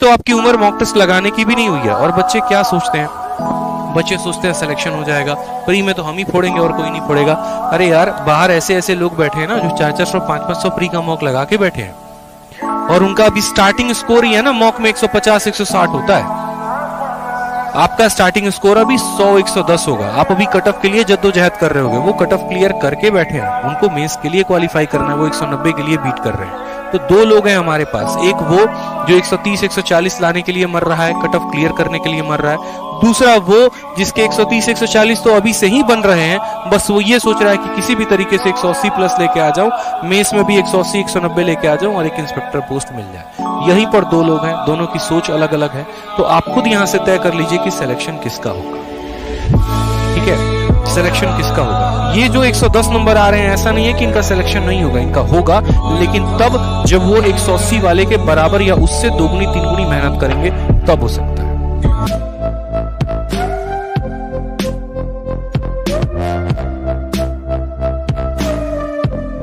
तो आपकी उम्र मॉक टेस्ट लगाने की भी नहीं हुई है। और बच्चे क्या सोचते हैं? बच्चे सोचते हैं सिलेक्शन हो जाएगा। प्री में तो हम ही फोड़ेंगे और कोई नहीं फोड़ेगा। अरे यार, बाहर ऐसे ऐसे लोग बैठे हैं ना, जो चार चार सौ, पाँच पाँच सौ प्री का मॉक लगा के बैठे हैं। और उनका अभी स्टार्टिंग स्कोर ही है ना मॉक में 150 160 होता है। आपका स्टार्टिंग स्कोर अभी 100 110 होगा। आप अभी कट ऑफ़ के लिए जद्दोजहद कर रहे होगे। वो कट ऑफ़ क्लियर करके बैठे हैं। उनको मेंस के लिए क्वालिफाई करना है, वो 190 के लिए बीट कर रहे हैं। तो दो लोग हैं हमारे पास। एक वो जो 130 140 लाने के लिए मर रहा है कट ऑफ़ क्लियर करने के लिए मर रहा है। दूसरा वो जिसके 130 140 तो अभी से ही बन रहे हैं, बस वो ये सोच रहा है कि किसी भी तरीके से 180 प्लस लेके आ जाऊँ, मेस में भी 180 190 लेके आ जाऊँ और एक इंस्पेक्टर पोस्ट मिल जाए। यहीं पर दो लोग हैं, दोनों की सोच अलग अलग है। तो आप खुद यहाँ से तय कर लीजिए कि सिलेक्शन किसका होगा। ठीक है? सिलेक्शन किसका होगा? ये जो 110 नंबर आ रहे हैं, ऐसा नहीं है कि इनका सिलेक्शन नहीं होगा, इनका होगा, लेकिन तब जब वो 180 वाले के बराबर या उससे दोगुनी तीन गुनी मेहनत करेंगे, तब हो सकता है।